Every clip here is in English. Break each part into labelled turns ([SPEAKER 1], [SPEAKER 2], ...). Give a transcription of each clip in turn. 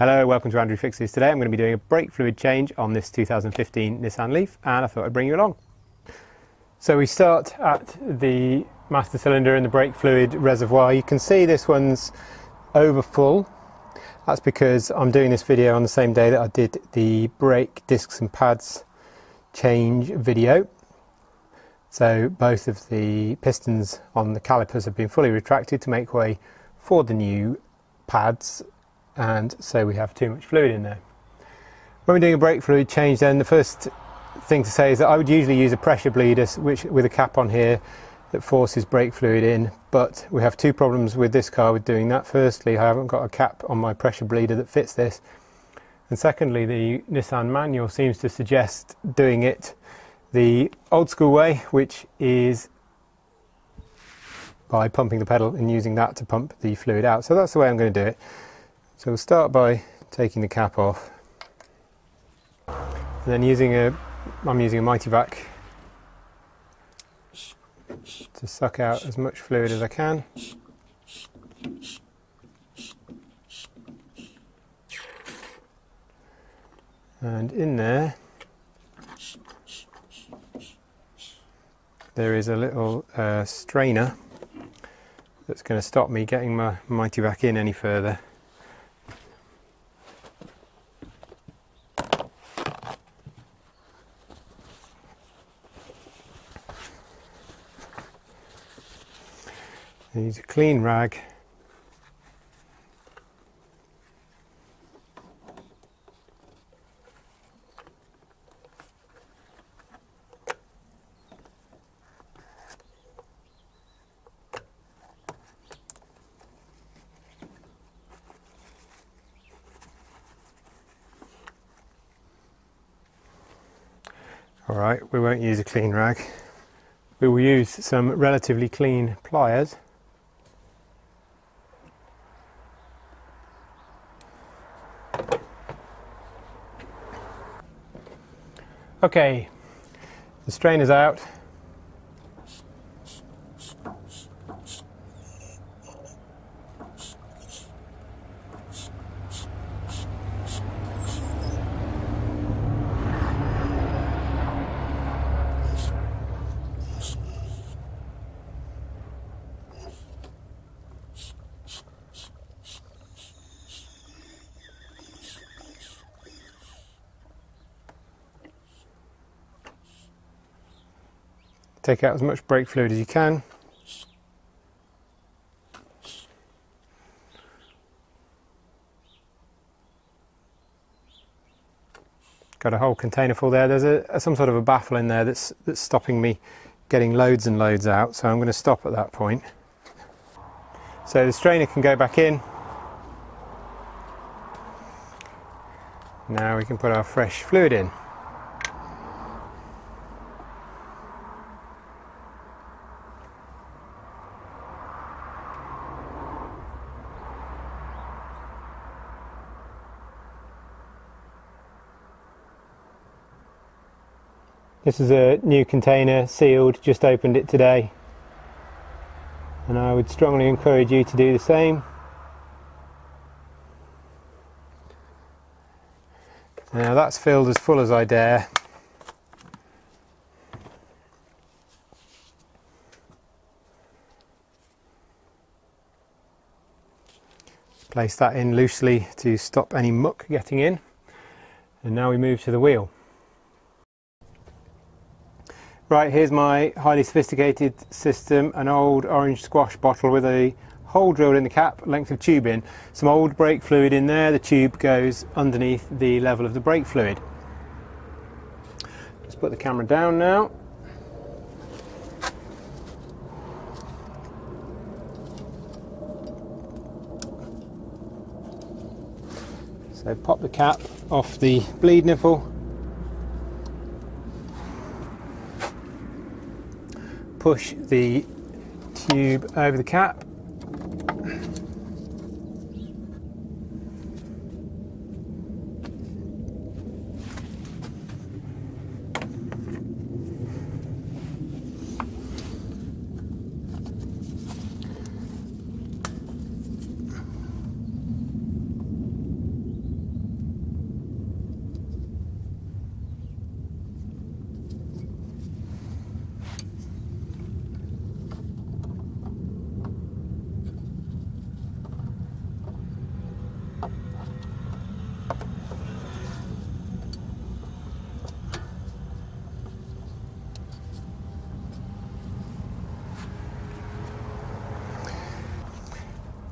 [SPEAKER 1] Hello, welcome to Andrew Fixes. Today I'm going to be doing a brake fluid change on this 2015 Nissan Leaf and I thought I'd bring you along. So we start at the master cylinder and the brake fluid reservoir. You can see this one's over full. That's because I'm doing this video on the same day that I did the brake discs and pads change video. So both of the pistons on the calipers have been fully retracted to make way for the new pads and so we have too much fluid in there. When we're doing a brake fluid change then the first thing to say is that I would usually use a pressure bleeder which with a cap on here that forces brake fluid in but we have two problems with this car with doing that. Firstly I haven't got a cap on my pressure bleeder that fits this and secondly the Nissan manual seems to suggest doing it the old school way which is by pumping the pedal and using that to pump the fluid out. So that's the way I'm going to do it. So we'll start by taking the cap off and then using a, I'm using a Mityvac to suck out as much fluid as I can. And in there, there is a little uh, strainer that's going to stop me getting my Mityvac in any further. Use a clean rag Alright, we won't use a clean rag. We will use some relatively clean pliers. Okay, the strain is out. Take out as much brake fluid as you can. Got a whole container full there. There's a, some sort of a baffle in there that's, that's stopping me getting loads and loads out, so I'm going to stop at that point. So the strainer can go back in. Now we can put our fresh fluid in. This is a new container, sealed, just opened it today. And I would strongly encourage you to do the same. Now that's filled as full as I dare. Place that in loosely to stop any muck getting in. And now we move to the wheel. Right, here's my highly sophisticated system, an old orange squash bottle with a hole drilled in the cap, length of tube in, some old brake fluid in there, the tube goes underneath the level of the brake fluid. Let's put the camera down now. So pop the cap off the bleed nipple push the tube over the cap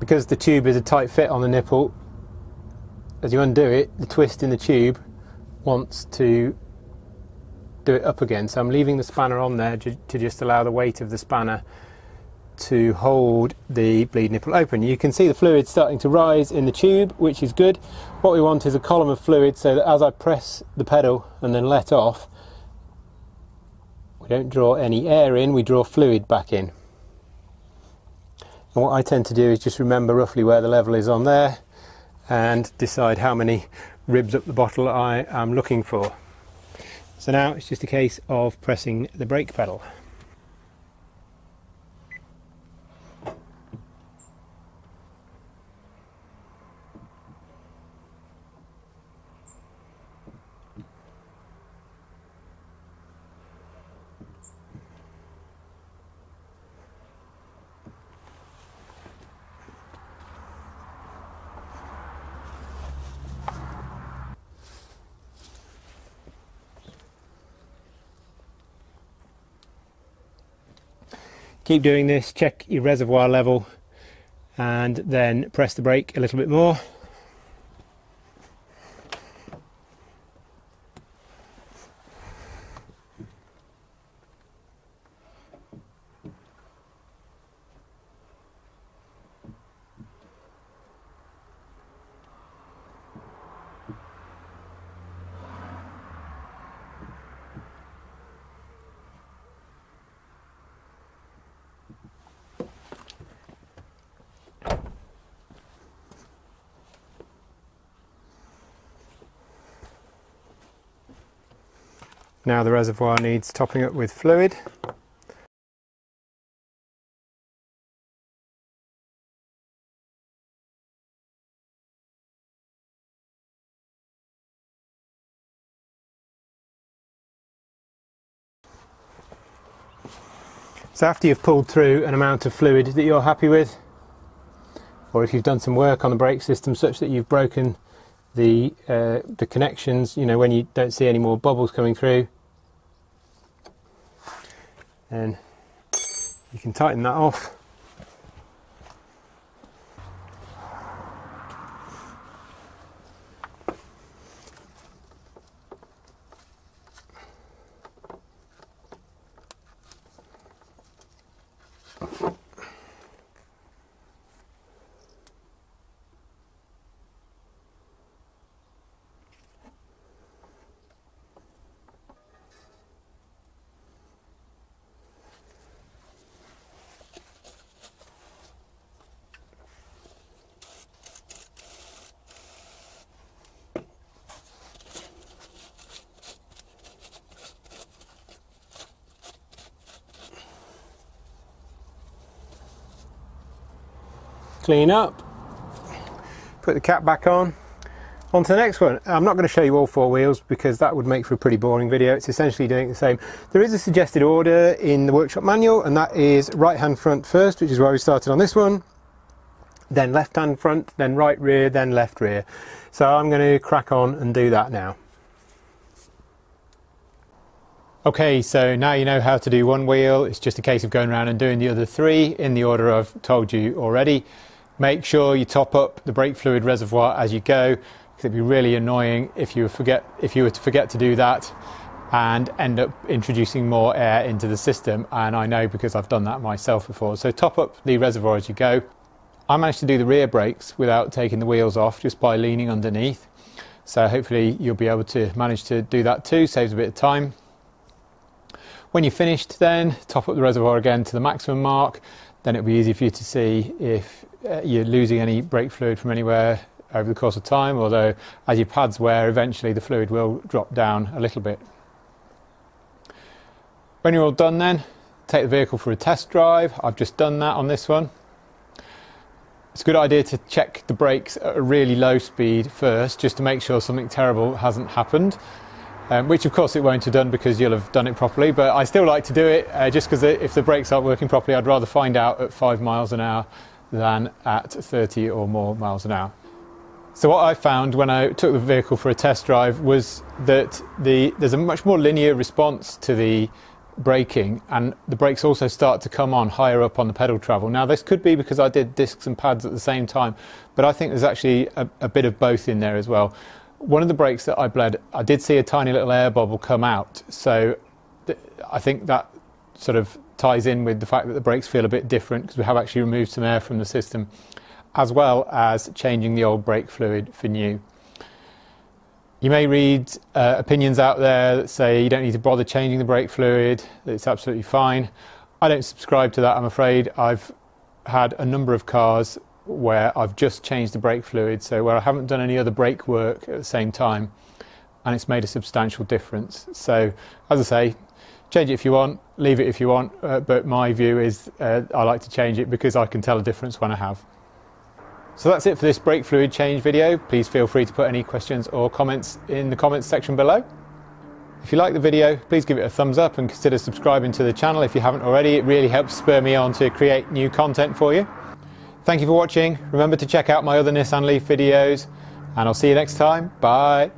[SPEAKER 1] because the tube is a tight fit on the nipple, as you undo it, the twist in the tube wants to do it up again. So I'm leaving the spanner on there to, to just allow the weight of the spanner to hold the bleed nipple open. You can see the fluid starting to rise in the tube, which is good. What we want is a column of fluid so that as I press the pedal and then let off, we don't draw any air in, we draw fluid back in. And what I tend to do is just remember roughly where the level is on there and decide how many ribs up the bottle I am looking for. So now it's just a case of pressing the brake pedal. Keep doing this, check your reservoir level and then press the brake a little bit more. Now the reservoir needs topping up with fluid. So after you've pulled through an amount of fluid that you're happy with, or if you've done some work on the brake system such that you've broken the, uh, the connections, you know, when you don't see any more bubbles coming through, and you can tighten that off clean up, put the cap back on. On to the next one. I'm not going to show you all four wheels because that would make for a pretty boring video. It's essentially doing the same. There is a suggested order in the workshop manual and that is right hand front first, which is where we started on this one. Then left hand front, then right rear, then left rear. So I'm going to crack on and do that now. Okay, so now you know how to do one wheel. It's just a case of going around and doing the other three in the order I've told you already. Make sure you top up the brake fluid reservoir as you go. Because it'd be really annoying if you forget if you were to forget to do that and end up introducing more air into the system. And I know because I've done that myself before. So top up the reservoir as you go. I managed to do the rear brakes without taking the wheels off just by leaning underneath. So hopefully you'll be able to manage to do that too, saves a bit of time. When you're finished then, top up the reservoir again to the maximum mark, then it'll be easy for you to see if you're losing any brake fluid from anywhere over the course of time, although as your pads wear, eventually the fluid will drop down a little bit. When you're all done then, take the vehicle for a test drive. I've just done that on this one. It's a good idea to check the brakes at a really low speed first, just to make sure something terrible hasn't happened. Um, which of course it won't have done because you'll have done it properly, but I still like to do it uh, just because if the brakes aren't working properly, I'd rather find out at five miles an hour than at 30 or more miles an hour. So what I found when I took the vehicle for a test drive was that the, there's a much more linear response to the braking and the brakes also start to come on higher up on the pedal travel. Now this could be because I did discs and pads at the same time, but I think there's actually a, a bit of both in there as well. One of the brakes that I bled, I did see a tiny little air bubble come out, so I think that sort of ties in with the fact that the brakes feel a bit different because we have actually removed some air from the system, as well as changing the old brake fluid for new. You may read uh, opinions out there that say you don't need to bother changing the brake fluid, that it's absolutely fine. I don't subscribe to that, I'm afraid. I've had a number of cars where I've just changed the brake fluid, so where I haven't done any other brake work at the same time, and it's made a substantial difference. So, as I say, change it if you want, leave it if you want, uh, but my view is uh, I like to change it because I can tell a difference when I have. So that's it for this brake fluid change video. Please feel free to put any questions or comments in the comments section below. If you like the video, please give it a thumbs up and consider subscribing to the channel if you haven't already. It really helps spur me on to create new content for you. Thank you for watching. Remember to check out my other Nissan Leaf videos and I'll see you next time. Bye.